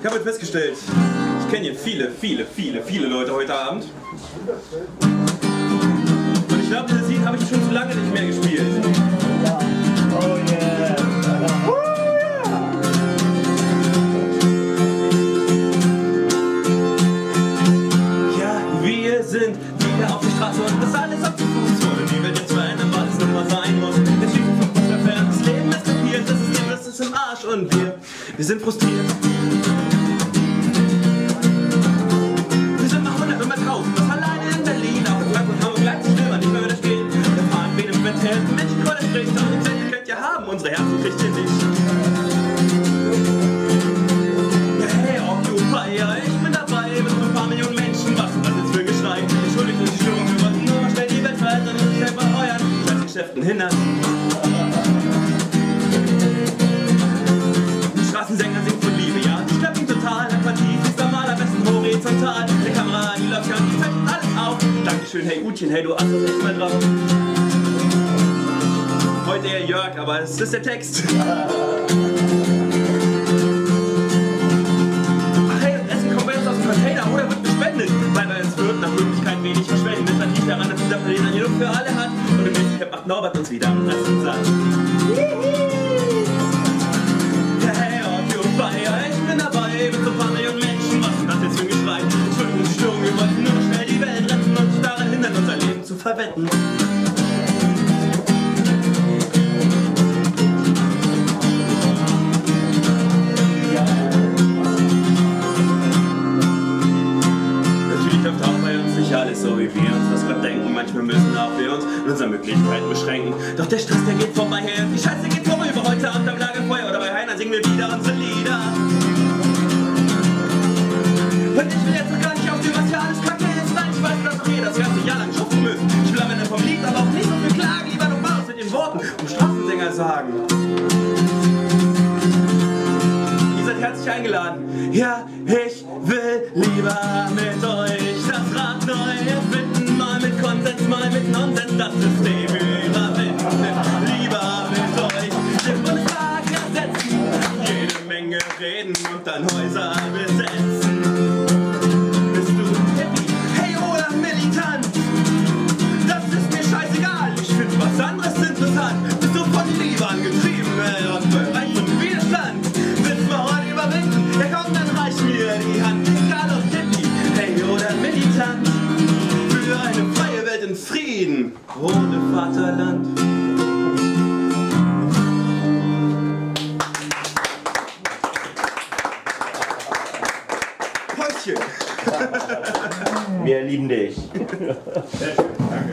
Ich habe festgestellt, ich kenne hier viele, viele, viele, viele Leute heute Abend. Und ich glaube, dieses Lied habe ich schon zu lange nicht mehr gespielt. Oh yeah. Ja, wir sind wieder auf der Straße und das alles und wir, wir sind frustriert. Wir sind mal 100 und mal 1000, das alleine in Berlin. Auch in Frankfurt, Hamburg, Leipzig will man nicht mehr widerstehen. Wir fahren wen im Wind hält, Mensch, Kohle spricht, und die Zeit könnt ihr haben, unsere Herzen kriegt ihr nicht. Hey, Occupy, ja, ich bin dabei mit ein paar Millionen Menschen. Was ist das jetzt für Geschrei? Entschuldigt uns die Störung, wir wollten nur schnell die Welt verändern und uns selber euren Geschäften hindern. Besten horizontal. Die Kamera, die läuft die fällt alles auf. Dankeschön, hey Utchen, hey, du das echt mal drauf. Heute eher Jörg, aber es ist der Text. Ach hey, das Essen kommt bei uns aus dem Container oder wird gespendet, weil uns wird nach Möglichkeit wenig verschwendet. Das liegt daran, dass dieser Planet eine Luft für alle hat und im nächsten Cap macht Norbert uns wieder am Resten satt. Nicht so, wie wir uns das gerade denken. Manchmal müssen auch wir uns in unseren Möglichkeiten beschränken. Doch der Stress, der geht vorbei, hey, die Scheiße geht vorüber. Heute Abend am Lagerfeuer oder bei Heiner singen wir wieder unsere Lieder. Und ich will jetzt noch gar nicht aufstehen, was hier alles kacke ist. Nein, ich weiß, dass auch jeder das ganze Jahr lang schuften müssen. Ich will am Ende vom Lied, aber auch nicht so viel klagen. Lieber nur mal mit den Worten um Straßensänger sagen. Ihr seid herzlich eingeladen. Ja, ich will lieber mit euch my everything. Frieden, ohne Vaterland. Päuschen. Wir lieben dich. Sehr schön, danke.